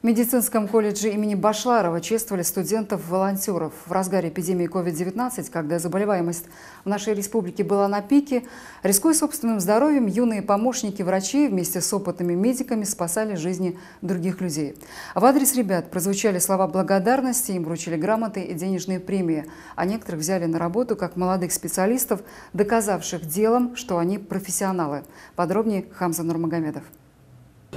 В медицинском колледже имени Башларова чествовали студентов-волонтеров. В разгаре эпидемии COVID-19, когда заболеваемость в нашей республике была на пике, рискуя собственным здоровьем, юные помощники врачей вместе с опытными медиками спасали жизни других людей. В адрес ребят прозвучали слова благодарности, им вручили грамоты и денежные премии, а некоторых взяли на работу как молодых специалистов, доказавших делом, что они профессионалы. Подробнее Хамза Нурмагомедов.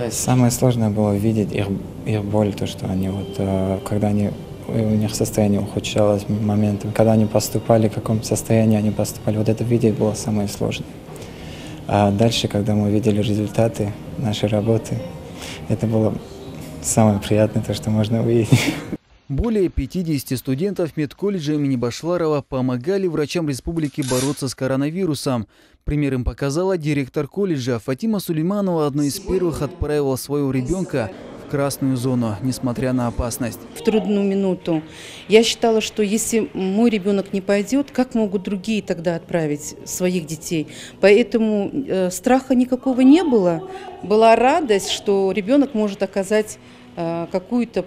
Самое сложное было видеть их, их боль, то, что они вот, э, когда они, у них состояние ухудшалось моментом, когда они поступали, в каком состоянии они поступали, вот это видеть было самое сложное. А дальше, когда мы видели результаты нашей работы, это было самое приятное, то, что можно увидеть. Более 50 студентов медколледжа имени Башларова помогали врачам республики бороться с коронавирусом. Пример им показала директор колледжа. Фатима Сулейманова одной из первых отправила своего ребенка в красную зону, несмотря на опасность. В трудную минуту я считала, что если мой ребенок не пойдет, как могут другие тогда отправить своих детей? Поэтому э, страха никакого не было. Была радость, что ребенок может оказать какую-то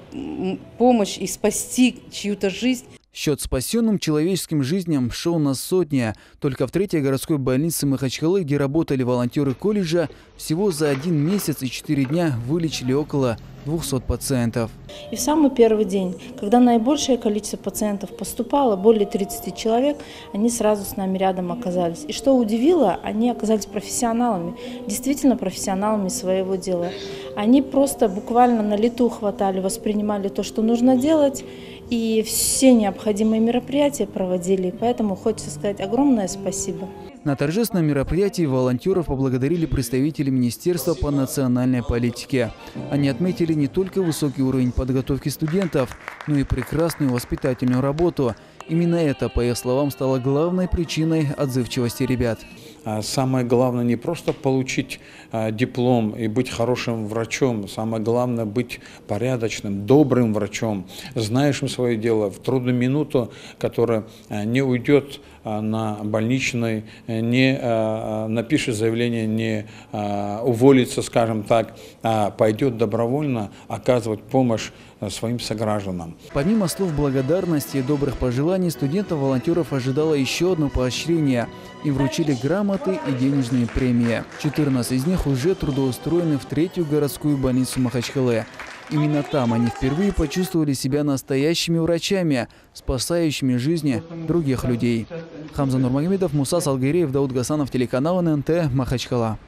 помощь и спасти чью-то жизнь. Счет спасенным человеческим жизням шел на сотни. Только в третьей городской больнице Махачкалы, где работали волонтеры колледжа, всего за один месяц и четыре дня вылечили около 200 пациентов. И в самый первый день, когда наибольшее количество пациентов поступало, более 30 человек, они сразу с нами рядом оказались. И что удивило, они оказались профессионалами, действительно профессионалами своего дела. Они просто буквально на лету хватали, воспринимали то, что нужно делать, и все необходимые мероприятия проводили. Поэтому хочется сказать огромное спасибо. На торжественном мероприятии волонтеров поблагодарили представители Министерства по национальной политике. Они отметили не только высокий уровень подготовки студентов, но и прекрасную воспитательную работу. Именно это, по их словам, стало главной причиной отзывчивости ребят. А самое главное не просто получить а, диплом и быть хорошим врачом, самое главное быть порядочным, добрым врачом, знающим свое дело в трудную минуту, которая а, не уйдет на больничный, не напишет заявление, не уволится, скажем так, а пойдет добровольно оказывать помощь своим согражданам. Помимо слов благодарности и добрых пожеланий, студентов-волонтеров ожидало еще одно поощрение. и вручили грамоты и денежные премии. 14 из них уже трудоустроены в третью городскую больницу Махачкалы. Именно там они впервые почувствовали себя настоящими врачами, спасающими жизни других людей. Хамза Нурмагомедов, Муса Салгиреев, Дауд Гасанов, телеканал ННТ, Махачкала.